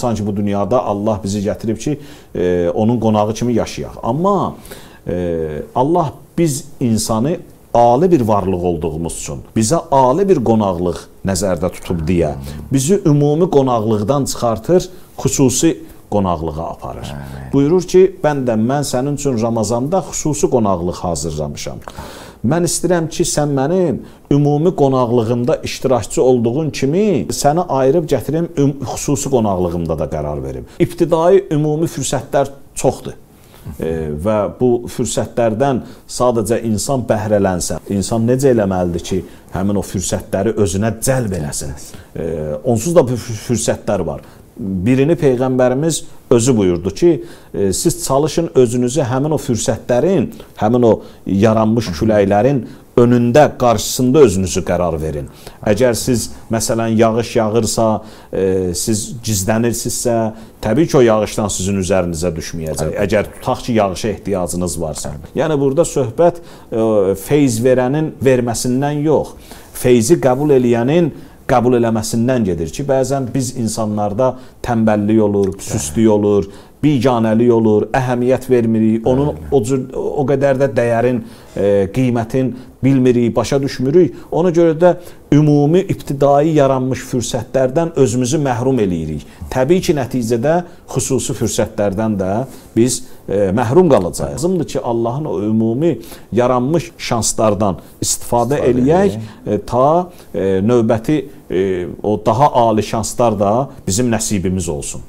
Sanki bu dünyada Allah bizi gətirib ki, e, onun qonağı kimi yaşayaq. Amma e, Allah biz insanı ali bir varlıq olduğumuz üçün bizə ali bir qonaqlıq nəzərdə tutub deyə bizi ümumi qonaqlıqdan çıxartır, xüsusi qonaqlığa aparır. Buyurur ki, bəndəm mən sənin üçün Ramazanda xüsusi qonaqlıq hazırlamışam. Mən istəyirəm ki, sən mənim ümumi qonaqlığımda iştirakçı olduğun kimi səni ayırıb gətirim xüsusi qonaqlığımda da qərar verim. İbtidai ümumi fürsətlər çoxdur və bu fürsətlərdən sadəcə insan bəhrələnsə, insan necə eləməlidir ki, həmin o fürsətləri özünə cəlb eləsin. Onsuz da bu fürsətlər var. Birini peyğəmbərimiz özü buyurdu ki, siz çalışın özünüzü həmin o fürsətlərin, həmin o yaranmış küləklərin önündə, qarşısında özünüzü qərar verin. Əgər siz məsələn yağış yağırsa, e, siz gizlənirsinizsə, təbii ki, o yağışdan sizin üzərinizə düşməyəcək. Əlbət. Əgər tutaq ki, yağışa ehtiyacınız varsa. Əlbət. Yəni burada söhbət e, feyz verənin verməsindən yox, feyzi qəbul eləyənin qəbul eləməsindən gedir ki, bəzən biz insanlarda tənbəllik olur, süstlük olur, biganəlik olur, əhəmiyyət vermirik, onun o cür o qədər də dəyərin, e, qiymətin bilmirik, başa düşmürük. Ona görə də ümumi ibtidai yaranmış fürsətlərdən özümüzü məhrum eləyirik. Təbii ki, nəticədə xüsusi fürsətlərdən də biz e, məhrum qalacağıq. Lazımdır ki, Allahın o ümumi yaranmış şanslardan istifadə, istifadə eləyək e, ta e, növbəti e, o daha ali şanslar da bizim nəsibimiz olsun.